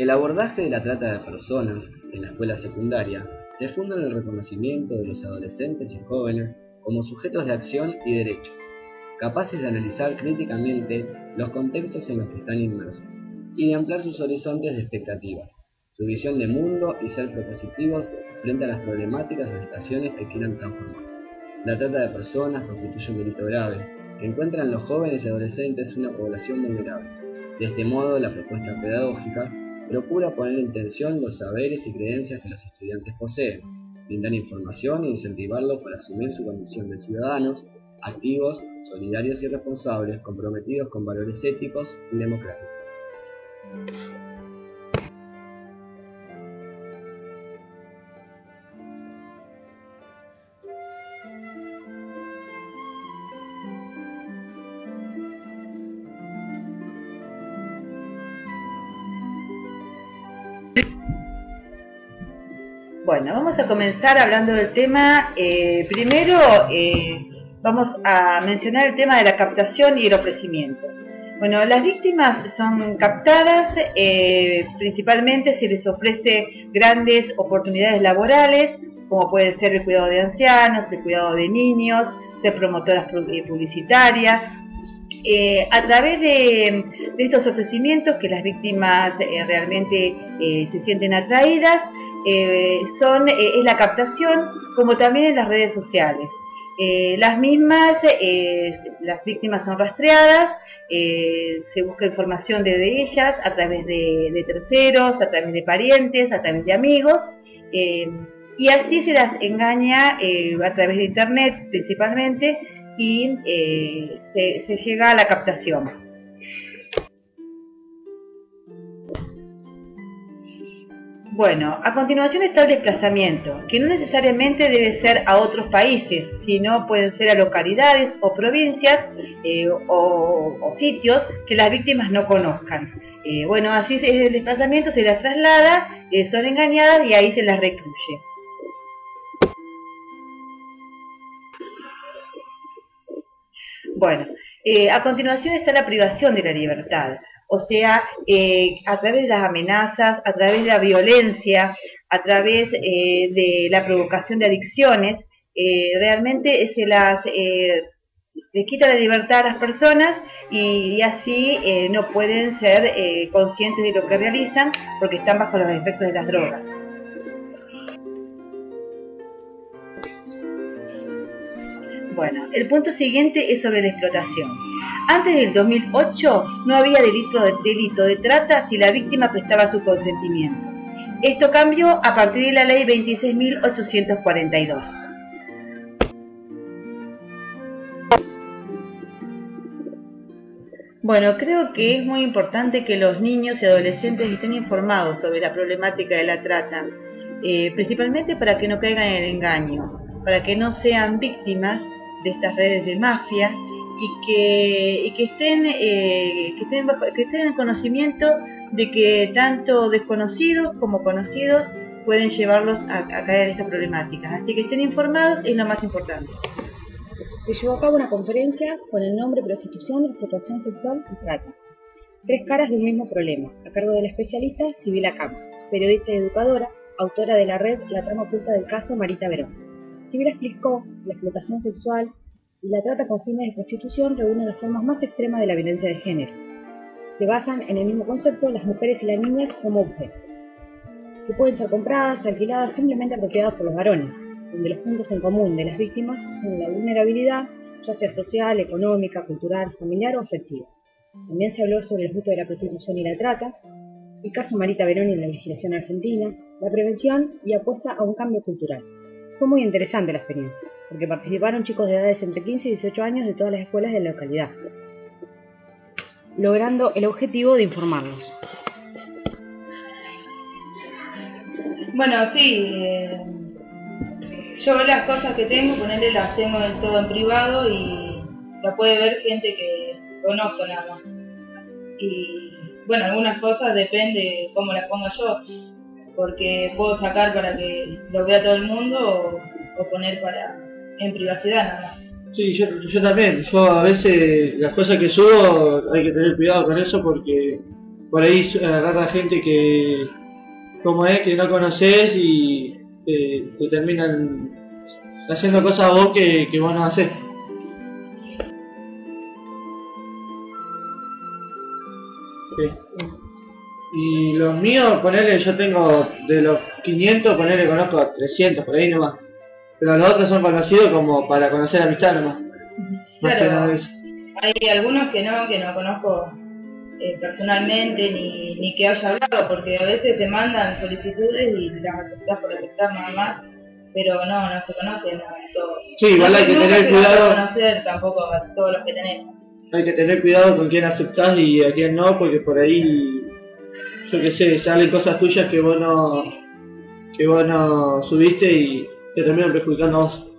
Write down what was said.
El abordaje de la trata de personas en la escuela secundaria se funda en el reconocimiento de los adolescentes y jóvenes como sujetos de acción y derechos, capaces de analizar críticamente los contextos en los que están inmersos y de ampliar sus horizontes de expectativa, su visión de mundo y ser propositivos frente a las problemáticas o situaciones que quieran transformar. La trata de personas constituye un delito grave que encuentra en los jóvenes y adolescentes una población vulnerable. De este modo, la propuesta pedagógica procura poner en tensión los saberes y creencias que los estudiantes poseen, brindar información e incentivarlos para asumir su condición de ciudadanos activos, solidarios y responsables, comprometidos con valores éticos y democráticos. Bueno, vamos a comenzar hablando del tema. Eh, primero eh, vamos a mencionar el tema de la captación y el ofrecimiento. Bueno, las víctimas son captadas, eh, principalmente se les ofrece grandes oportunidades laborales, como puede ser el cuidado de ancianos, el cuidado de niños, ser promotoras publicitarias. a través de, estos ofrecimientos que las víctimas realmente se sienten atraídas, eh, eh, es la captación, como también en las redes sociales. Eh, las mismas, las víctimas son rastreadas, se busca información de, ellas a través de, terceros, a través de parientes, a través de amigos, y así se las engaña a través de internet principalmente y se llega a la captación. Bueno, a continuación está el desplazamiento, que no necesariamente debe ser a otros países, sino pueden ser a localidades o provincias eh, o, sitios que las víctimas no conozcan. Eh, bueno, así es el desplazamiento, se las traslada, eh, son engañadas y ahí se las recluye. Bueno, a continuación está la privación de la libertad o sea, eh, a través de las amenazas, a través de la violencia, a través eh, de la provocación de adicciones, eh, realmente se las les quita la libertad a las personas y, así no pueden ser conscientes de lo que realizan porque están bajo los efectos de las drogas. Bueno, el punto siguiente es sobre la explotación. Antes del 2008 no había delito de, delito de trata si la víctima prestaba su consentimiento. Esto cambió a partir de la ley 26.842. Bueno, creo que es muy importante que los niños y adolescentes estén informados sobre la problemática de la trata, eh, principalmente para que no caigan en el engaño, para que no sean víctimas de estas redes de mafia y que, que, estén, eh, que, estén que estén en conocimiento de que tanto desconocidos como conocidos pueden llevarlos a, caer en estas problemáticas. Así que estén informados es lo más importante. Se llevó a cabo una conferencia con el nombre Prostitución, Explotación Sexual y Trata. Tres caras de un mismo problema, a cargo de la especialista Sibila Cama, periodista y educadora, autora de la red La trama oculta del caso Marita Verón. Sibila explicó que la explotación sexual y la trata con fines de prostitución reúne las formas más extremas de la violencia de género. Se basan en el mismo concepto las mujeres y las niñas como objetos, que pueden ser compradas, alquiladas, simplemente apropiadas por los varones, donde los puntos en común de las víctimas son la vulnerabilidad, ya sea social, económica, cultural, familiar o afectiva. También se habló sobre el fruto de la prostitución y la trata, el caso Marita Veroni en la legislación argentina, la prevención y apuesta a un cambio cultural. Fue muy interesante la experiencia porque participaron chicos de edades entre 15 y 18 años de todas las escuelas de la localidad, logrando el objetivo de informarlos. Bueno, sí, eh, yo las cosas que tengo, ponerle las tengo en todo en privado y la puede ver gente que conozco nada más. Y bueno, algunas cosas depende cómo las ponga yo, porque puedo sacar para que lo vea todo el mundo o poner para en privacidad nada más. Sí, yo, yo también. Yo a veces las cosas que subo hay que tener cuidado con eso porque por ahí agarrar a gente que, como es, que no conoces y te, terminan haciendo cosas a vos que, que vos no haces. Y los míos, ponerle, yo tengo de los 500, ponerle conozco a 300, por ahí nomás. Pero los otros son conocidos como para conocer amistad nomás. Claro, hay algunos que no, que no conozco eh, personalmente ni, ni que haya hablado, porque a veces te mandan solicitudes y las aceptas por aceptar nada más, pero no, no se conocen a todos. Sí, igual hay que tener cuidado. No conocer tampoco a todos los que tenemos. Hay que tener cuidado con quién aceptás y a quién no, porque por ahí, yo qué sé, salen cosas tuyas que vos no, que vos no subiste y te terminan vos.